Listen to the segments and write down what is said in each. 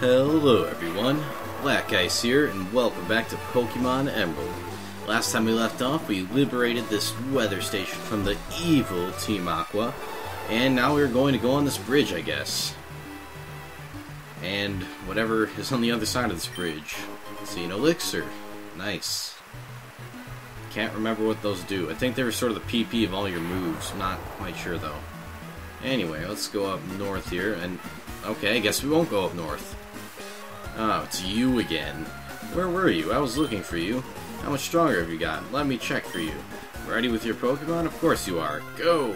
Hello everyone, Black Ice here, and welcome back to Pokemon Emerald. Last time we left off, we liberated this weather station from the evil Team Aqua, and now we're going to go on this bridge, I guess. And whatever is on the other side of this bridge. See an elixir. Nice. Can't remember what those do. I think they were sort of the PP of all your moves. Not quite sure though. Anyway, let's go up north here, and okay, I guess we won't go up north. Oh, it's you again. Where were you? I was looking for you. How much stronger have you gotten? Let me check for you. Ready with your Pokemon? Of course you are. Go!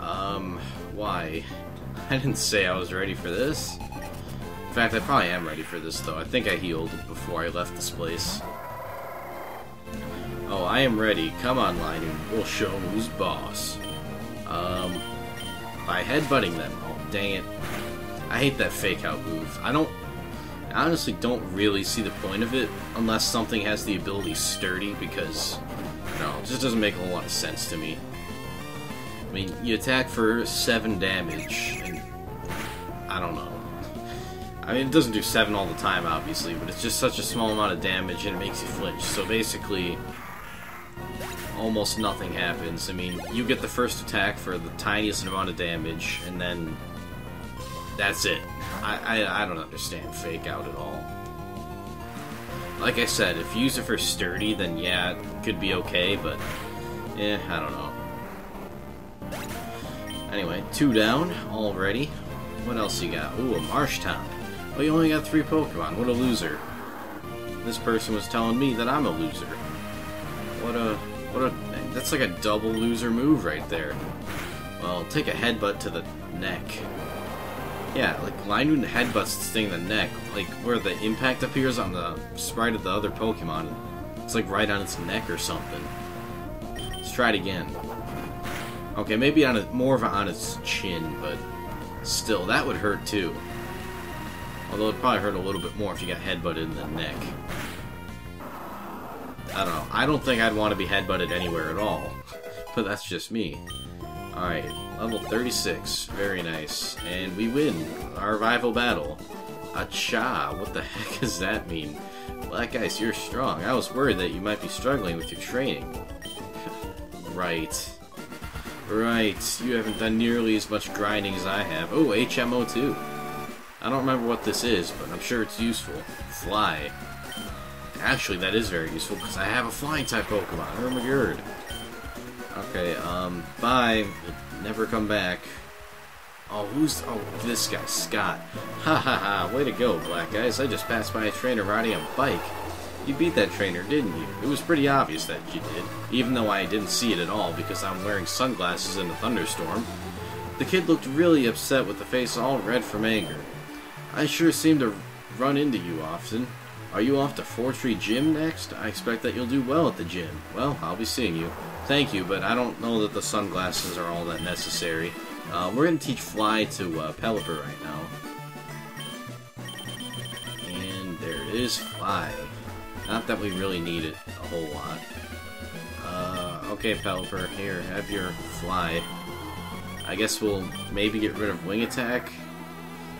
Um, why? I didn't say I was ready for this. In fact, I probably am ready for this, though. I think I healed before I left this place. Oh, I am ready. Come on, Linoone. We'll show who's boss. Um, by headbutting them. Dang it. I hate that fake out move. I don't... I honestly don't really see the point of it unless something has the ability sturdy because, no, it just doesn't make a lot of sense to me. I mean, you attack for 7 damage, and I don't know. I mean, it doesn't do 7 all the time, obviously, but it's just such a small amount of damage and it makes you flinch. So basically, almost nothing happens. I mean, you get the first attack for the tiniest amount of damage, and then that's it. I, I, I don't understand Fake Out at all. Like I said, if you use it for Sturdy, then yeah, it could be okay, but eh, I don't know. Anyway, two down already. What else you got? Ooh, a Marshtomp. Oh, you only got three Pokemon. What a loser. This person was telling me that I'm a loser. What a... What a... That's like a double loser move right there. Well, take a headbutt to the neck. Yeah, like Linoone headbutts this thing in the neck, like where the impact appears on the sprite of the other Pokemon. It's like right on its neck or something. Let's try it again. Okay, maybe on a, more of a, on its chin, but still, that would hurt too. Although it'd probably hurt a little bit more if you got headbutted in the neck. I don't know. I don't think I'd want to be headbutted anywhere at all. But that's just me. Alright, level 36. Very nice. And we win our rival battle. Acha, what the heck does that mean? Black Ice, you're strong. I was worried that you might be struggling with your training. right. Right, you haven't done nearly as much grinding as I have. Oh, HMO2. I don't remember what this is, but I'm sure it's useful. Fly. Actually, that is very useful, because I have a flying type Pokemon. God. Okay, um, bye. Never come back. Oh, who's... Oh, this guy, Scott. Ha ha ha, way to go, Black Ice. I just passed by a trainer riding a bike. You beat that trainer, didn't you? It was pretty obvious that you did, even though I didn't see it at all because I'm wearing sunglasses in a thunderstorm. The kid looked really upset with the face all red from anger. I sure seem to run into you often. Are you off to Tree Gym next? I expect that you'll do well at the gym. Well, I'll be seeing you. Thank you, but I don't know that the sunglasses are all that necessary. Uh, we're going to teach Fly to uh, Pelipper right now. And there it is, Fly. Not that we really need it a whole lot. Uh, okay, Pelipper, here, have your Fly. I guess we'll maybe get rid of Wing Attack.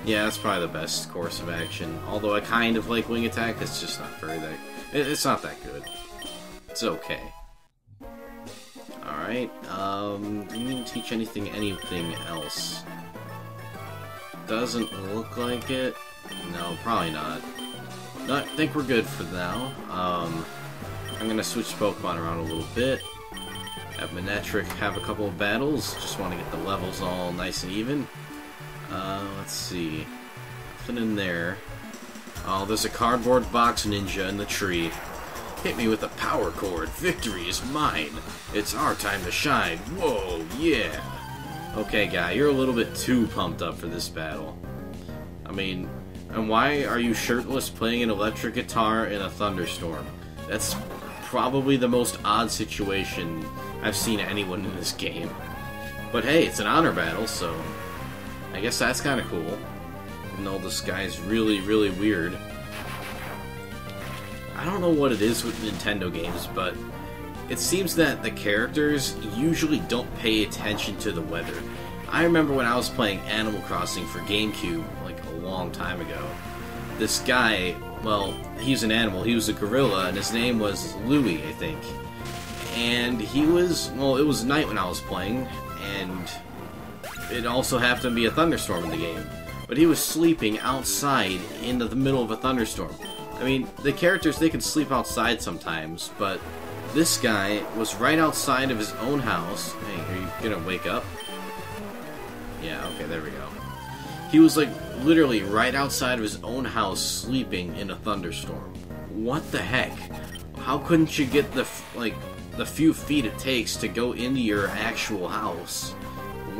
Yeah, that's probably the best course of action. Although I kind of like Wing Attack, it's just not very that... It's not that good. It's okay. Alright, um, do you need to teach anything, anything else? Doesn't look like it. No, probably not. No, I think we're good for now. Um, I'm gonna switch Pokemon around a little bit. Have Manectric have a couple of battles. Just want to get the levels all nice and even. Uh, let's see. Nothing in there. Oh, there's a cardboard box ninja in the tree. Hit me with a power chord. Victory is mine. It's our time to shine. Whoa, yeah. Okay, guy, you're a little bit too pumped up for this battle. I mean, and why are you shirtless playing an electric guitar in a thunderstorm? That's probably the most odd situation I've seen anyone in this game. But hey, it's an honor battle, so I guess that's kind of cool. Even though this guy's really, really weird. I don't know what it is with Nintendo games, but it seems that the characters usually don't pay attention to the weather. I remember when I was playing Animal Crossing for GameCube, like a long time ago. This guy, well, he's an animal. He was a gorilla, and his name was Louie, I think. And he was, well, it was night when I was playing, and it also happened to be a thunderstorm in the game. But he was sleeping outside in the middle of a thunderstorm. I mean, the characters, they can sleep outside sometimes, but this guy was right outside of his own house. Hey, are you gonna wake up? Yeah, okay, there we go. He was like literally right outside of his own house sleeping in a thunderstorm. What the heck? How couldn't you get the like the few feet it takes to go into your actual house?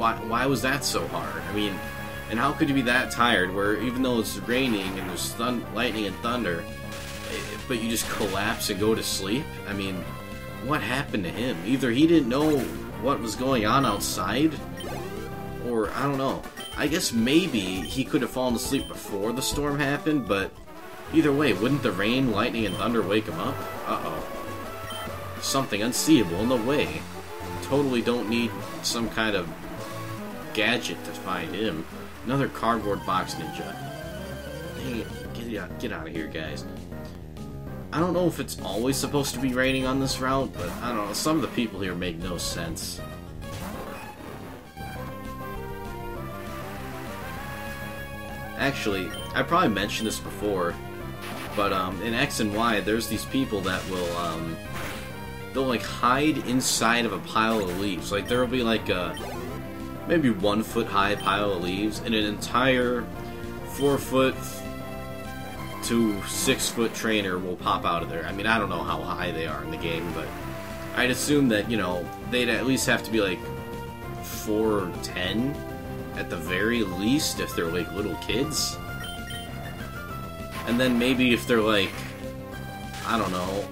Why why was that so hard? I mean, and how could you be that tired where even though it's raining and there's thun- lightning and thunder, eh, but you just collapse and go to sleep? I mean, what happened to him? Either he didn't know what was going on outside, or I don't know. I guess maybe he could have fallen asleep before the storm happened, but either way, wouldn't the rain, lightning, and thunder wake him up? Uh oh. Something unseeable in the way. Totally don't need some kind of gadget to find him. Another cardboard box ninja. Dang it, get out, get out of here, guys. I don't know if it's always supposed to be raining on this route, but I don't know, some of the people here make no sense. Actually, I probably mentioned this before, but um, in X and Y, there's these people that will, um, they'll like hide inside of a pile of leaves. Like there'll be like a maybe one foot high pile of leaves, and an entire four foot to six foot trainer will pop out of there. I mean, I don't know how high they are in the game, but I'd assume that you know they'd at least have to be like four ten at the very least if they're like little kids. And then maybe if they're like, I don't know,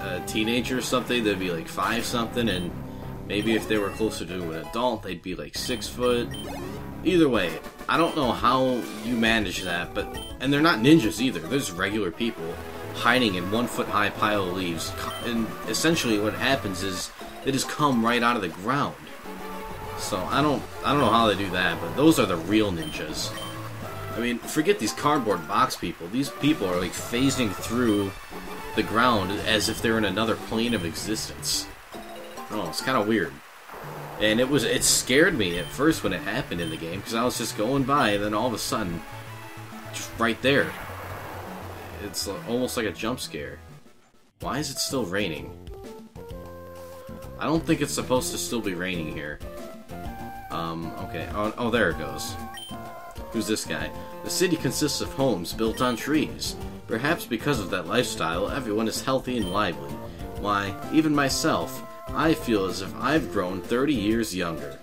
a teenager or something, they'd be like five something, and maybe if they were closer to an adult, they'd be like six foot. Either way, I don't know how you manage that, but and they're not ninjas either. There's regular people hiding in one foot high pile of leaves, and essentially what happens is they just come right out of the ground. So I don't I don't know how they do that, but those are the real ninjas. I mean, forget these cardboard box people. These people are like phasing through the ground as if they're in another plane of existence. Oh, it's kind of weird. And it was it scared me at first when it happened in the game because I was just going by and then all of a sudden right there. It's almost like a jump scare. Why is it still raining? I don't think it's supposed to still be raining here. Um, okay. Oh, oh, there it goes. Who's this guy? The city consists of homes built on trees. Perhaps because of that lifestyle, everyone is healthy and lively. Why, even myself, I feel as if I've grown 30 years younger.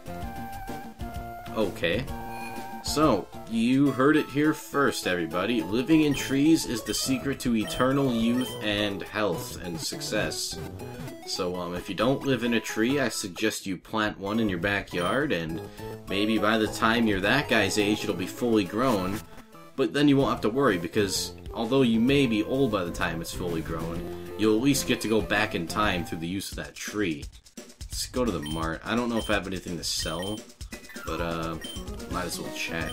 Okay. So, you heard it here first, everybody. Living in trees is the secret to eternal youth and health and success. So, um, if you don't live in a tree, I suggest you plant one in your backyard, and maybe by the time you're that guy's age, it'll be fully grown. But then you won't have to worry because although you may be old by the time it's fully grown, you'll at least get to go back in time through the use of that tree. Let's go to the mart. I don't know if I have anything to sell, but uh, might as well check.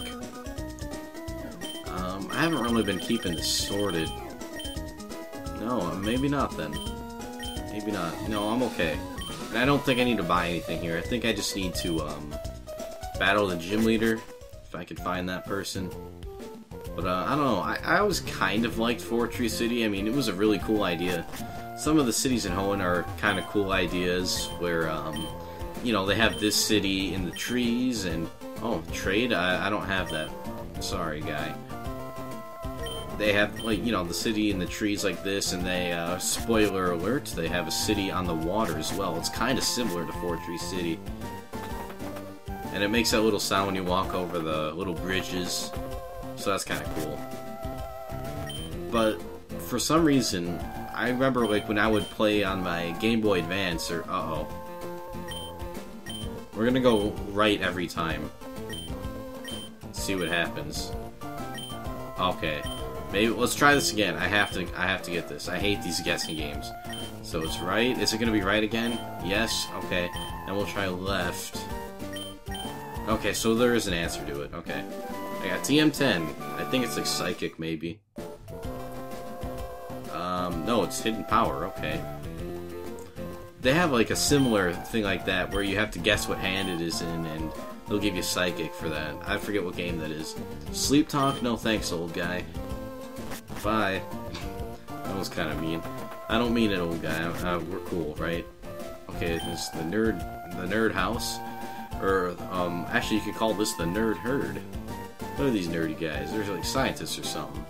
Um, I haven't really been keeping this sorted. No, maybe not then. Maybe not. No, I'm okay. And I don't think I need to buy anything here. I think I just need to um, battle the gym leader, if I can find that person. But uh, I don't know. I, I always kind of liked Fortree City. I mean, it was a really cool idea. Some of the cities in Hoenn are kind of cool ideas where, um, you know, they have this city in the trees and oh, trade. I, I don't have that. Sorry, guy they have like you know the city in the trees like this and they uh, spoiler alert they have a city on the water as well it's kind of similar to Fortree City and it makes that little sound when you walk over the little bridges so that's kind of cool but for some reason I remember like when I would play on my Game Boy Advance or uh-oh we're gonna go right every time see what happens okay Maybe let's try this again. I have to I have to get this. I hate these guessing games. So it's right. Is it gonna be right again? Yes. Okay. And we'll try left. Okay, so there is an answer to it. Okay. Got TM10. I think it's like Psychic, maybe. Um, no, it's Hidden Power. Okay. They have like a similar thing like that where you have to guess what hand it is in and they'll give you Psychic for that. I forget what game that is. Sleep Talk? No thanks, old guy. Bye. That was kind of mean. I don't mean it, old guy. Uh, we're cool, right? Okay, this is the nerd, the nerd house, or um, actually, you could call this the nerd herd. What are these nerdy guys? They're like scientists or something.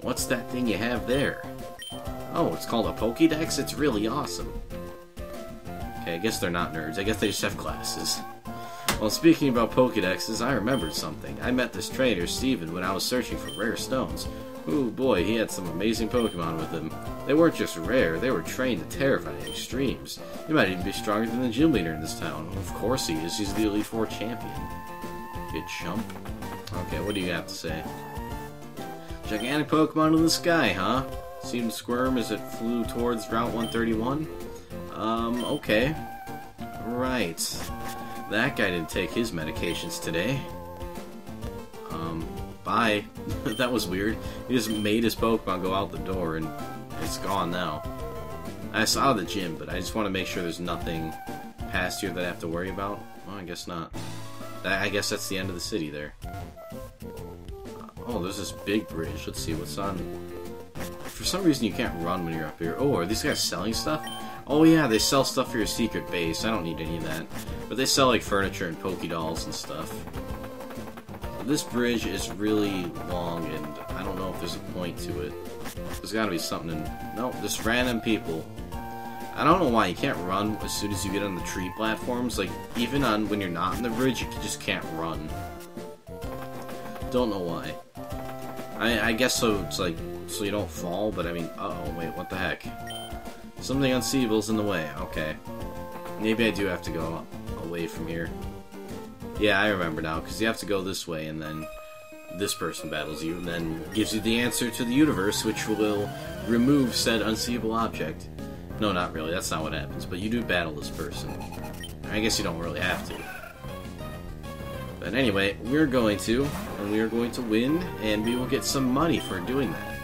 What's that thing you have there? Oh, it's called a Pokédex? It's really awesome. Okay, I guess they're not nerds. I guess they just have glasses. Well, speaking about Pokédexes, I remembered something. I met this trainer, Steven, when I was searching for rare stones. Ooh boy, he had some amazing Pokemon with him. They weren't just rare, they were trained to terrifying extremes. He might even be stronger than the gym leader in this town. Of course he is, he's the Elite Four champion. You chump. Okay, what do you have to say? Gigantic Pokemon in the sky, huh? Seemed to squirm as it flew towards Route 131? Um, okay. Right. That guy didn't take his medications today. Um, bye. that was weird. He just made his Pokemon go out the door and it's gone now. I saw the gym, but I just want to make sure there's nothing past here that I have to worry about. Well, I guess not. I guess that's the end of the city there. Oh, there's this big bridge. Let's see what's on. For some reason, you can't run when you're up here. Oh, are these guys selling stuff? Oh yeah, they sell stuff for your secret base. I don't need any of that. But they sell like furniture and Poké Dolls and stuff. This bridge is really long, and I don't know if there's a point to it. There's gotta be something in... No, just random people. I don't know why you can't run as soon as you get on the tree platforms. Like, even on when you're not in the bridge, you just can't run. Don't know why. I, I guess so it's like, so you don't fall, but I mean, uh oh wait, what the heck? Something unseeable's in the way, okay. Maybe I do have to go away from here. Yeah, I remember now, because you have to go this way, and then this person battles you, and then gives you the answer to the universe, which will remove said unseeable object. No, not really, that's not what happens, but you do battle this person. I guess you don't really have to. But anyway, we're going to, and we are going to win, and we will get some money for doing that.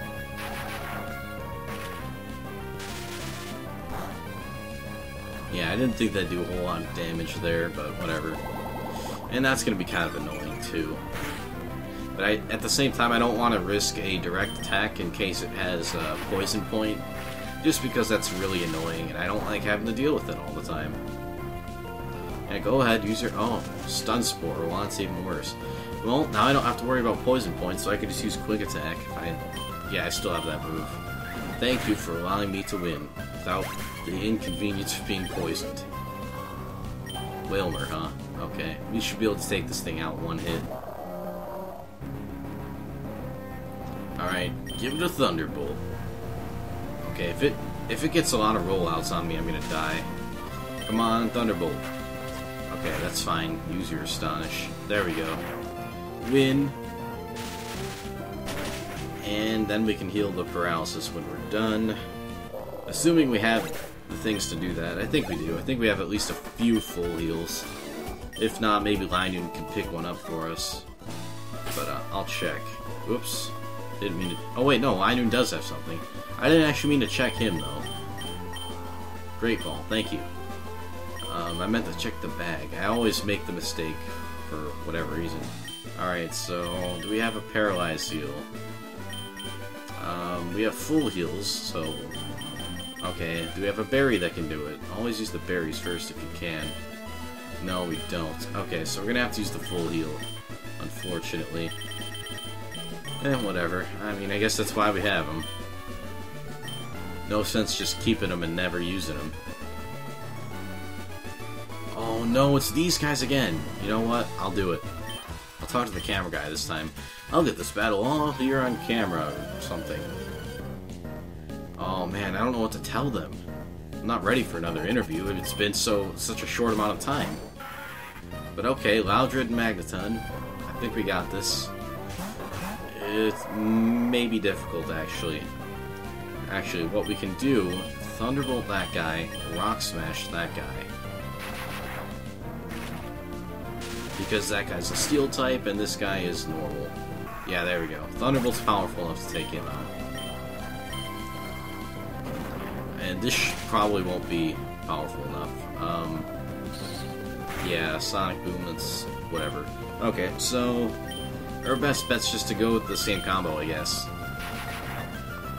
Yeah, I didn't think that'd do a whole lot of damage there, but whatever. And that's going to be kind of annoying, too. But I, at the same time, I don't want to risk a direct attack in case it has a poison point, just because that's really annoying, and I don't like having to deal with it all the time. Yeah, go ahead, use your... Oh, Stun Spore. Well, that's even worse. Well, now I don't have to worry about poison points, so I can just use Quick Attack. If I, yeah, I still have that move. Thank you for allowing me to win, without the inconvenience of being poisoned. Wailmer, huh? Okay. We should be able to take this thing out one hit. Alright, give it a Thunderbolt. Okay, if it if it gets a lot of rollouts on me, I'm gonna die. Come on, Thunderbolt. Okay, that's fine. Use your Astonish. There we go. Win. And then we can heal the paralysis when we're done. Assuming we have the things to do that. I think we do. I think we have at least a few full heals. If not, maybe Linoone can pick one up for us. But uh, I'll check. Oops. Didn't mean to... Oh wait, no, Linoone does have something. I didn't actually mean to check him, though. Great ball, thank you. Um, I meant to check the bag. I always make the mistake for whatever reason. Alright, so do we have a paralyzed heal? Um, we have full heals, so... Okay, do we have a berry that can do it? Always use the berries first if you can. No, we don't. Okay, so we're gonna have to use the full heal, unfortunately. Eh, whatever. I mean, I guess that's why we have them. No sense just keeping them and never using them. Oh no, it's these guys again. You know what? I'll do it. I'll talk to the camera guy this time. I'll get this battle all here on camera or something. Oh man, I don't know what to tell them. I'm not ready for another interview. It's been so such a short amount of time. But okay, Loudred and Magneton. I think we got this. It may be difficult, actually. Actually, what we can do, Thunderbolt that guy, Rock Smash that guy. because that guy's a steel type and this guy is normal. Yeah, there we go. Thunderbolt's powerful enough to take him out. And this probably won't be powerful enough. Um, yeah, Sonic Boom, it's whatever. Okay, so our best bet's just to go with the same combo, I guess.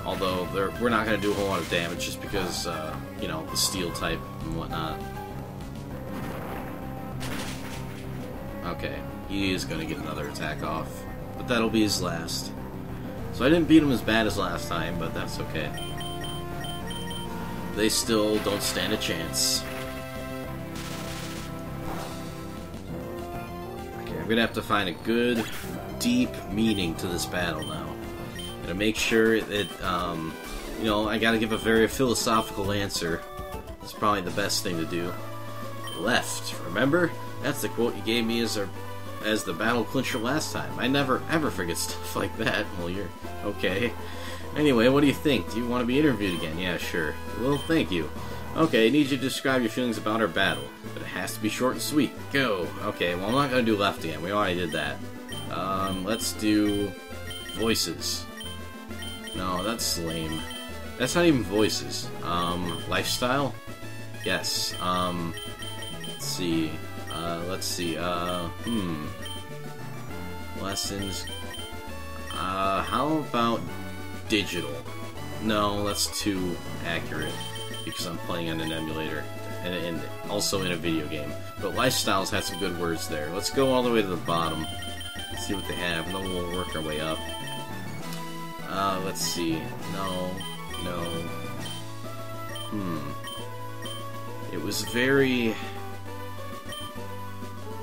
Although we're not going to do a whole lot of damage just because, uh, you know, the steel type and whatnot. Okay, he is going to get another attack off, but that'll be his last. So I didn't beat him as bad as last time, but that's okay. They still don't stand a chance. I'm gonna have to find a good, deep meaning to this battle now. Gotta make sure that, um, you know, I gotta give a very philosophical answer. It's probably the best thing to do. Left, remember? That's the quote you gave me as a as the battle clincher last time. I never ever forget stuff like that. Well, you're okay. Anyway, what do you think? Do you want to be interviewed again? Yeah, sure. Well, thank you. Okay, I need you to describe your feelings about our battle, but it has to be short and sweet. Go. Okay, well, I'm not to do left again. We already did that. Um, let's do voices. No, that's lame. That's not even voices. Um, lifestyle? Yes. Um, let's see. Uh, let's see. Uh, hmm. Lessons. Uh, how about digital? No, that's too accurate because I'm playing on an emulator and, and also in a video game. But lifestyles had some good words there. Let's go all the way to the bottom. See what they have, and then we'll work our way up. Uh, let's see. No, no. Hmm. It was very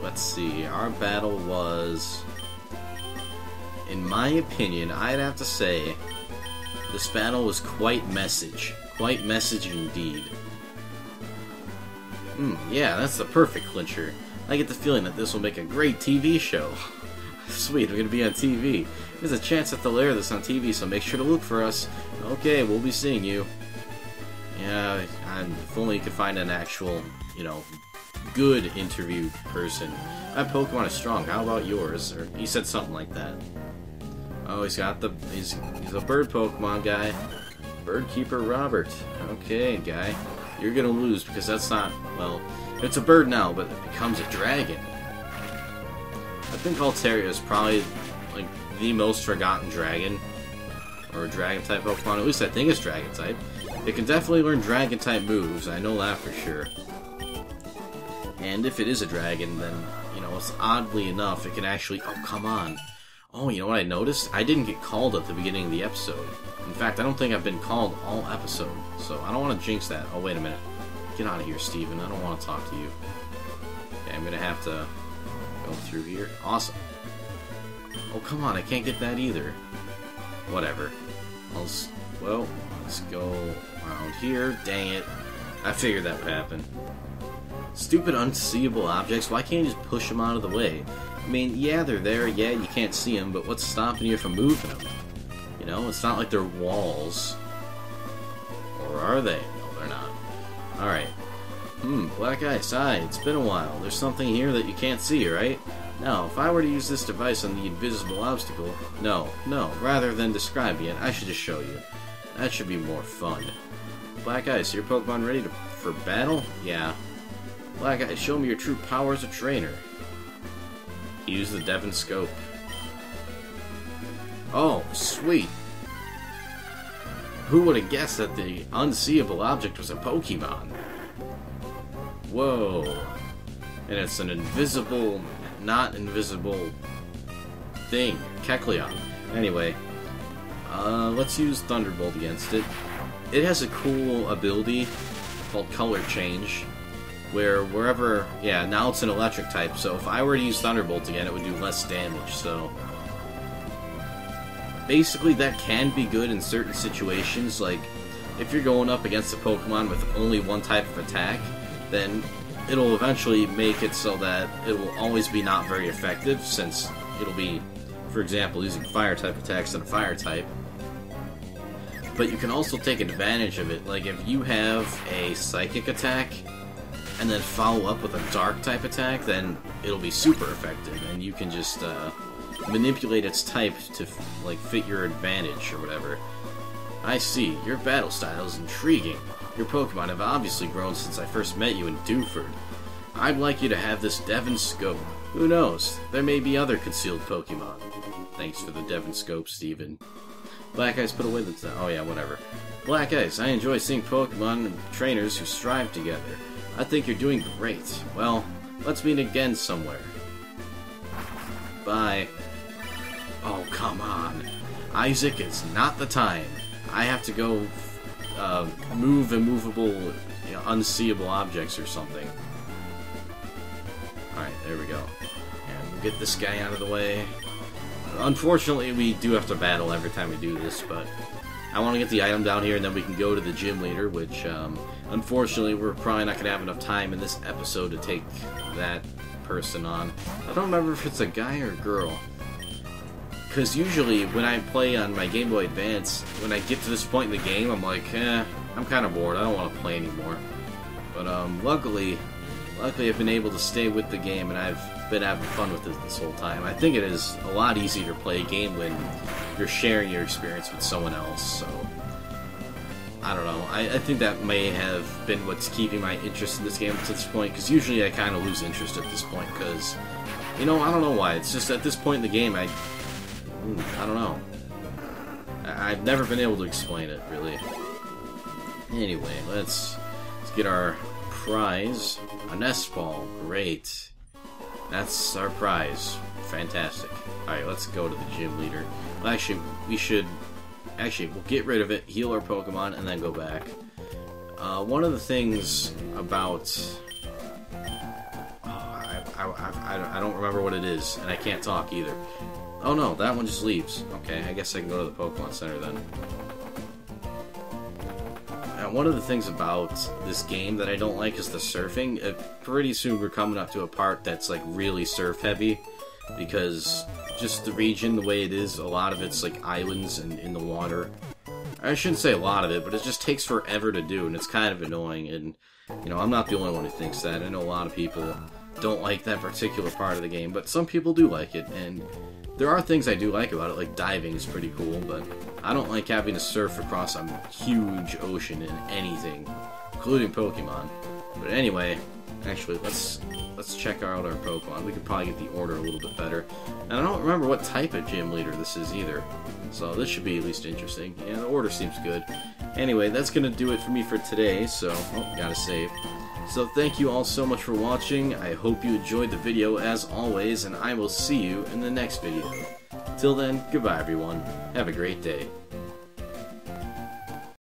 let's see, our battle was, in my opinion, I'd have to say, this battle was quite message. Quite message indeed. Hmm, yeah, that's the perfect clincher. I get the feeling that this will make a great TV show. Sweet, we're gonna be on TV. There's a chance that they'll air this on TV, so make sure to look for us. Okay, we'll be seeing you. Yeah, if only you could find an actual, you know, good interview person. That Pokemon is strong. How about yours? Or he said something like that. Oh, he's got the he's he's a bird Pokemon guy. Bird Keeper Robert. Okay, guy. You're gonna lose because that's not well. It's a bird now, but it becomes a dragon. I think Altaria is probably like the most forgotten dragon or dragon type Pokemon. At least I think it's dragon type. It can definitely learn dragon type moves. I know that for sure. And if it is a dragon, then, you know, it's oddly enough, it can actually... Oh, come on. Oh, you know what I noticed? I didn't get called at the beginning of the episode. In fact, I don't think I've been called all episode, so I don't want to jinx that. Oh, wait a minute. Get out of here, Steven. I don't want to talk to you. Okay, I'm going to have to go through here. Awesome. Oh, come on. I can't get that either. Whatever. I'll, well, let's go around here. Dang it. I figured that would happen. Stupid unseeable objects, why can't you just push them out of the way? I mean, yeah, they're there, yeah, you can't see them, but what's stopping you from moving them? You know, it's not like they're walls. Or are they? No, they're not. Alright. Hmm, Black Ice, hi, it's been a while. There's something here that you can't see, right? Now, if I were to use this device on the invisible obstacle... No, no, rather than describing it, I should just show you. That should be more fun. Black Ice, your Pokemon ready to, for battle? Yeah, Black Eye, show me your true power as a trainer. Use the Devon Scope. Oh, sweet. Who would have guessed that the unseeable object was a Pokemon? Whoa. And it's an invisible, not invisible thing. Kecleon. Anyway, uh, let's use Thunderbolt against it. It has a cool ability called Color Change, where wherever, yeah, now it's an electric type, so if I were to use Thunderbolt again, it would do less damage, so... Basically, that can be good in certain situations, like, if you're going up against a Pokemon with only one type of attack, then it'll eventually make it so that it will always be not very effective, since it'll be, for example, using Fire-type attacks on a Fire-type. But you can also take advantage of it, like if you have a Psychic attack, and then follow up with a dark type attack, then it'll be super effective, and you can just uh, manipulate its type to like fit your advantage or whatever. I see, your battle style is intriguing. Your Pokemon have obviously grown since I first met you in Dewford. I'd like you to have this Devon Scope. Who knows? There may be other concealed Pokemon. Thanks for the Devon Scope, Steven. Black Ice put away the... Oh yeah, whatever. Black Ice, I enjoy seeing Pokemon and trainers who strive together. I think you're doing great. Well, let's meet again somewhere. Bye. Oh, come on. Isaac, it's not the time. I have to go uh, move immovable, you know, unseeable objects or something. Alright, there we go. And we'll get this guy out of the way. Unfortunately, we do have to battle every time we do this, but I want to get the item down here and then we can go to the gym later, which, um, unfortunately, we're probably not going to have enough time in this episode to take that person on. I don't remember if it's a guy or a girl. Because usually, when I play on my Game Boy Advance, when I get to this point in the game, I'm like, eh, I'm kind of bored. I don't want to play anymore. But um, luckily, luckily I've been able to stay with the game, and I've been having fun with it this whole time. I think it is a lot easier to play a game when you're sharing your experience with someone else. So I don't know. I, I think that may have been what's keeping my interest in this game to this point. Because usually I kind of lose interest at this point. Because you know I don't know why. It's just at this point in the game I I don't know. I, I've never been able to explain it really. Anyway, let's let's get our prize. A nest ball. Great. That's our prize. Fantastic. Alright, let's go to the gym leader. Well, actually, we should... Actually, we'll get rid of it, heal our Pokemon, and then go back. Uh, one of the things about... Oh, I, I, I, I don't remember what it is, and I can't talk either. Oh no, that one just leaves. Okay, I guess I can go to the Pokemon Center then. And one of the things about this game that I don't like is the surfing. Uh, pretty soon we're coming up to a part that's like really surf heavy because just the region, the way it is, a lot of it's like islands and in the water. I shouldn't say a lot of it, but it just takes forever to do, and it's kind of annoying. And you know, I'm not the only one who thinks that. I know a lot of people don't like that particular part of the game, but some people do like it. And there are things I do like about it, like diving is pretty cool, but I don't like having to surf across a huge ocean in anything, including Pokemon. But anyway, actually, let's let's check out our Pokemon. We could probably get the order a little bit better. And I don't remember what type of gym leader this is either. So this should be at least interesting. Yeah, the order seems good. Anyway, that's going to do it for me for today, so, oh, gotta save. So thank you all so much for watching, I hope you enjoyed the video as always, and I will see you in the next video. Till then, goodbye everyone, have a great day.